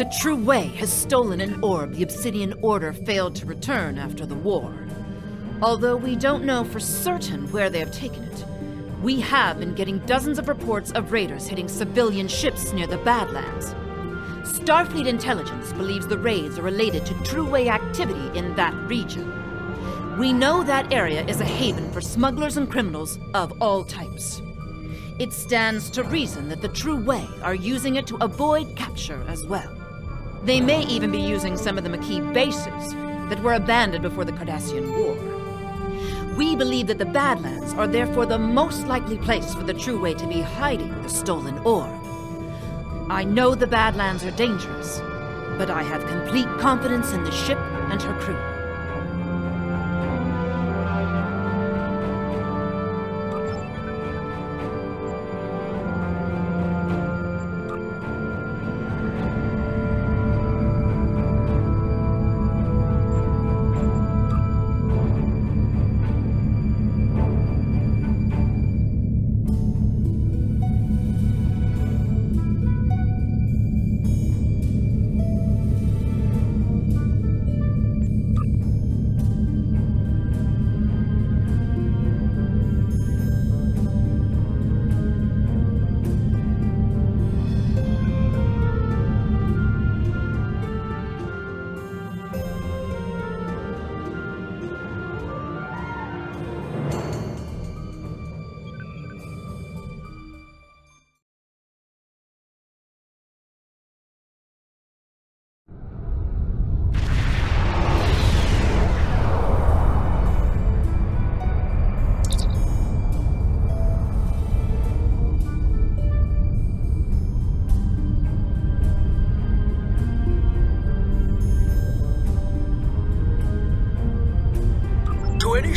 The True Way has stolen an orb the Obsidian Order failed to return after the war. Although we don't know for certain where they have taken it, we have been getting dozens of reports of raiders hitting civilian ships near the Badlands. Starfleet intelligence believes the raids are related to True Way activity in that region. We know that area is a haven for smugglers and criminals of all types. It stands to reason that the True Way are using it to avoid capture as well. They may even be using some of the Maquis bases that were abandoned before the Cardassian War. We believe that the Badlands are therefore the most likely place for the True Way to be hiding the stolen orb. I know the Badlands are dangerous, but I have complete confidence in the ship and her crew.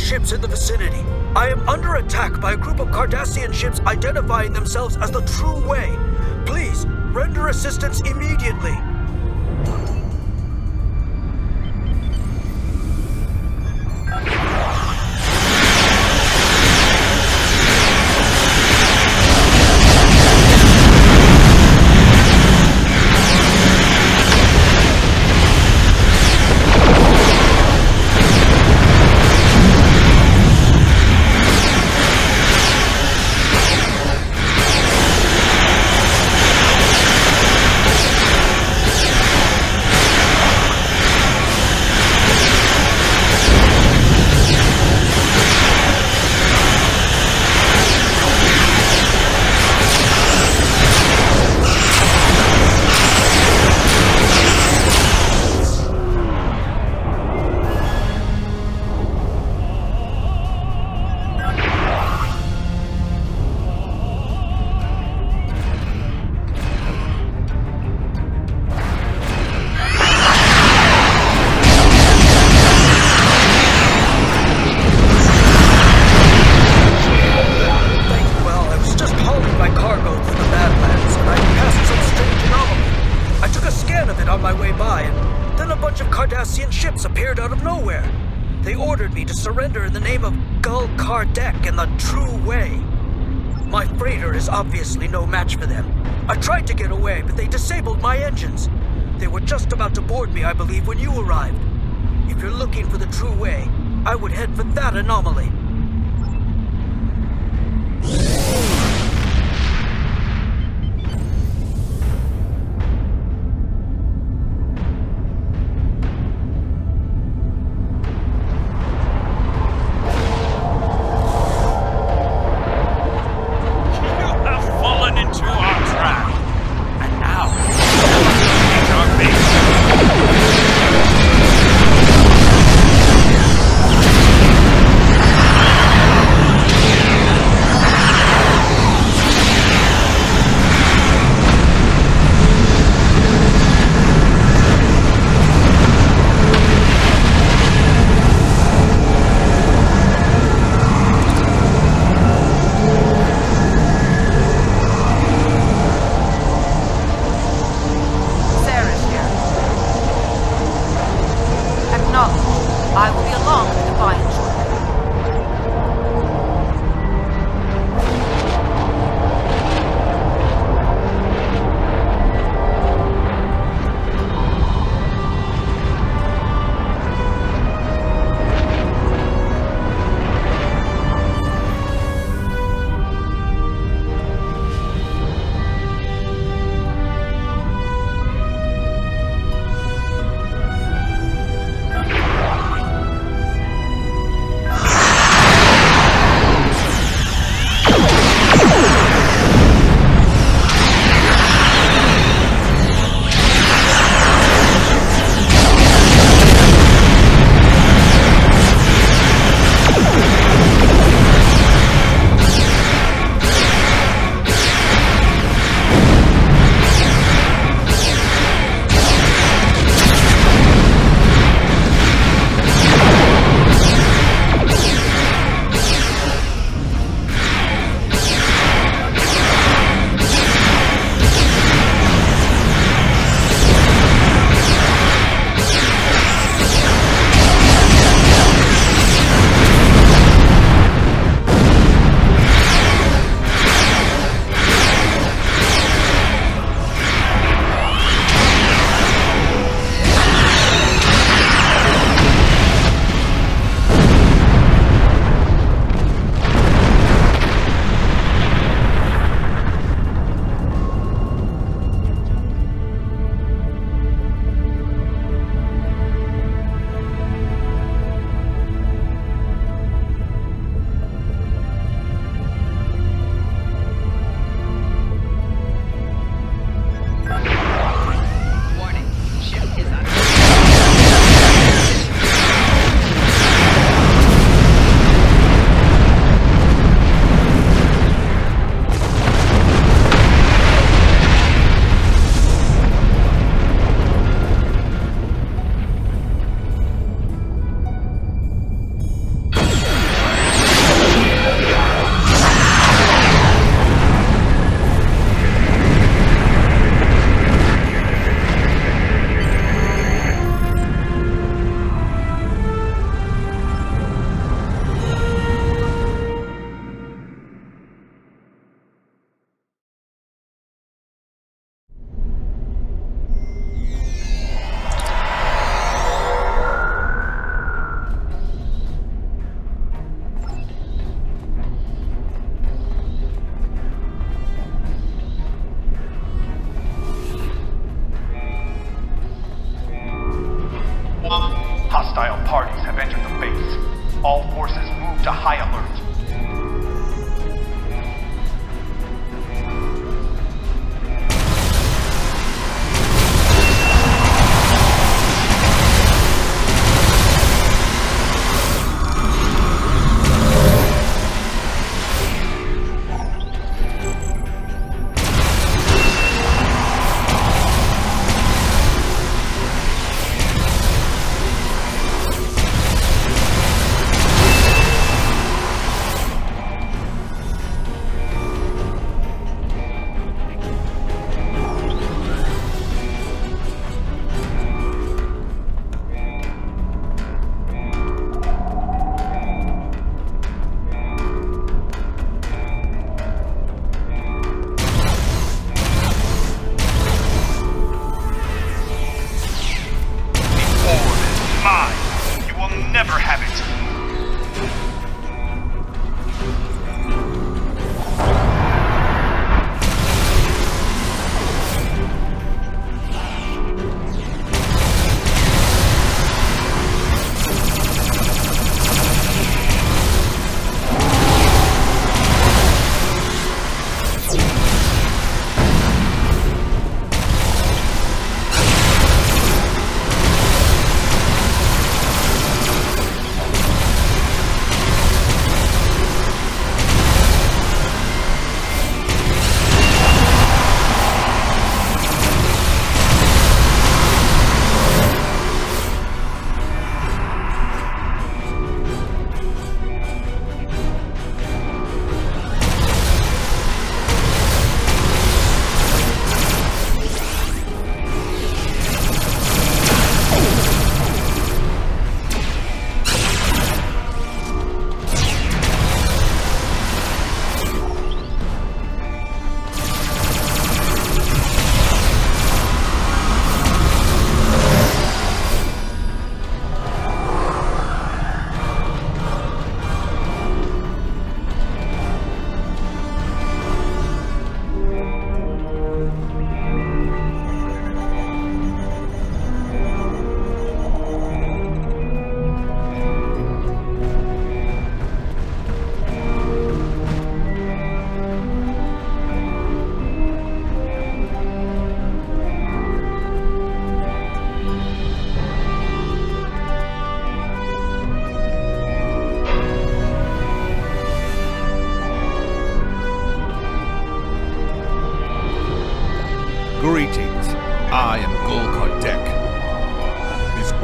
Ships in the vicinity, I am under attack by a group of Cardassian ships identifying themselves as the True Way. Please, render assistance immediately. Bunch of Cardassian ships appeared out of nowhere. They ordered me to surrender in the name of Gul Kardec and the True Way. My freighter is obviously no match for them. I tried to get away, but they disabled my engines. They were just about to board me, I believe, when you arrived. If you're looking for the True Way, I would head for that anomaly.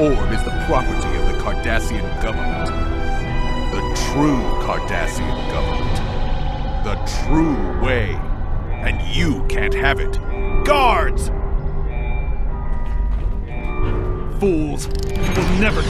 Orb is the property of the Cardassian government. The true Cardassian government. The true way. And you can't have it. Guards! Fools you will never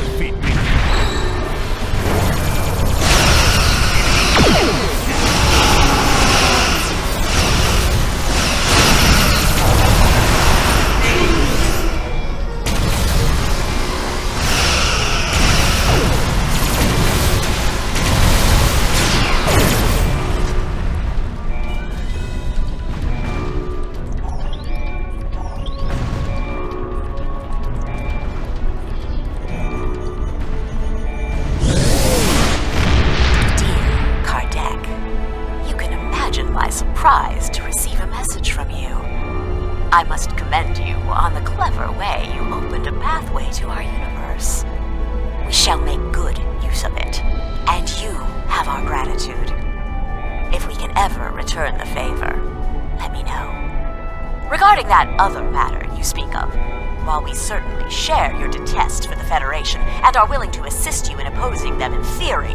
I must commend you on the clever way you opened a pathway to our universe. We shall make good use of it, and you have our gratitude. If we can ever return the favor, let me know. Regarding that other matter you speak of, while we certainly share your detest for the Federation and are willing to assist you in opposing them in theory,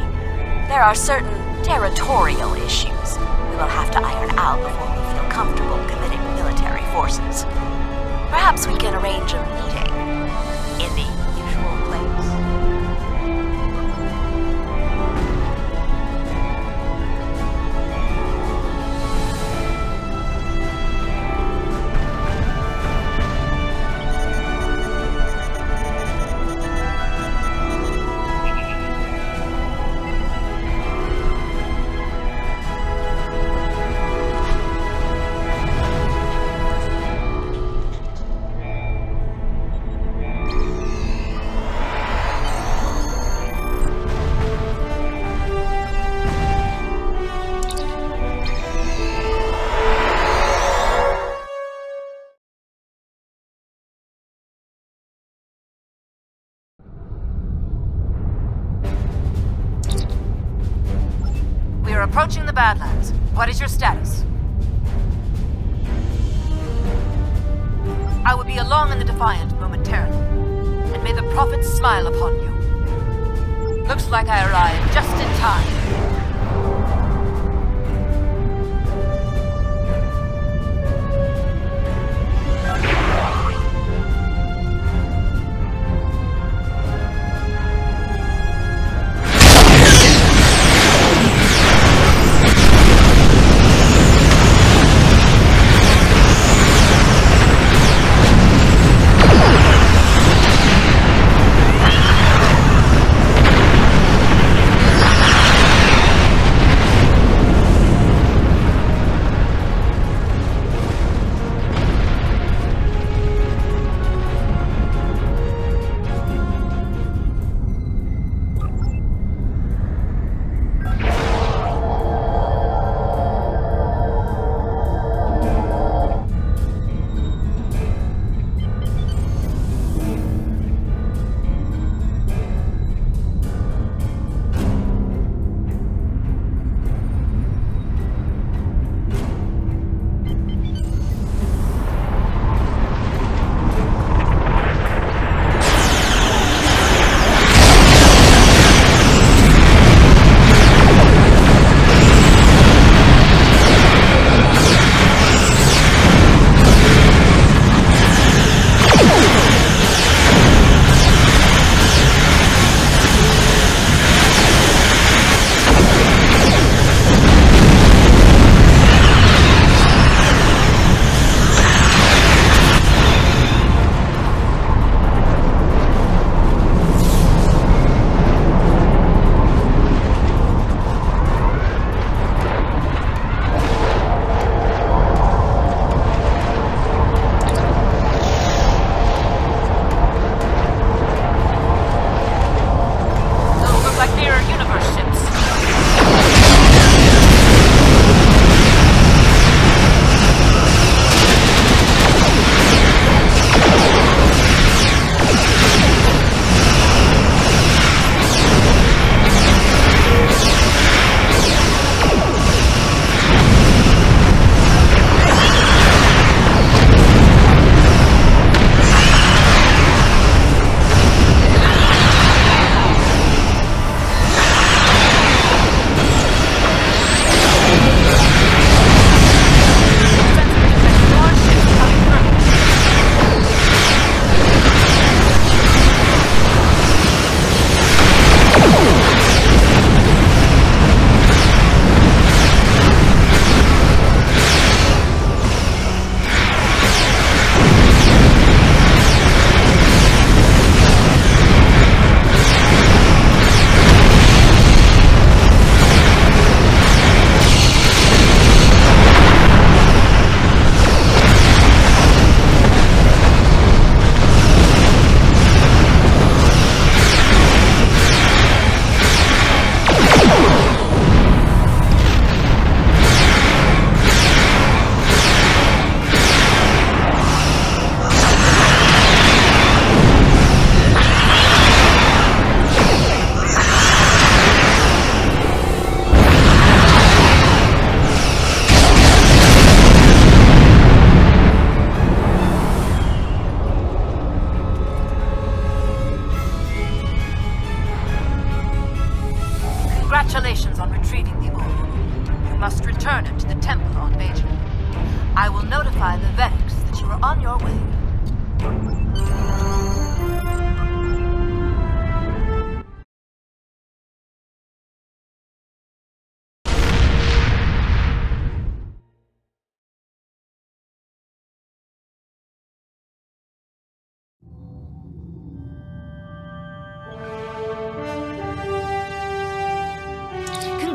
there are certain territorial issues we will have to iron out before we feel comfortable committing forces. Perhaps we can arrange a meeting Badlands. What is your status? I will be along in the Defiant momentarily. And may the prophets smile upon you. Looks like I arrived just in time.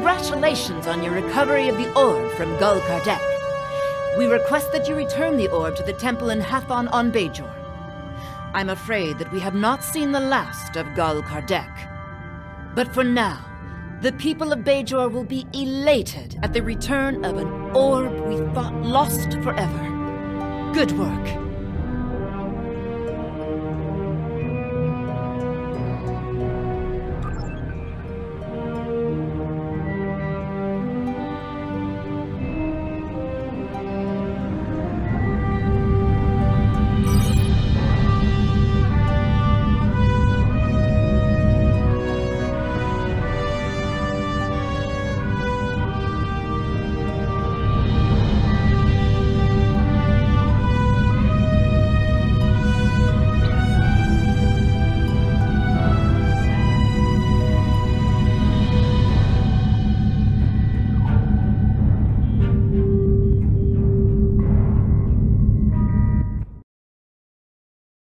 Congratulations on your recovery of the orb from Gul Kardec. We request that you return the orb to the temple in Hathon on Bajor. I'm afraid that we have not seen the last of Gul Kardec. But for now, the people of Bajor will be elated at the return of an orb we thought lost forever. Good work.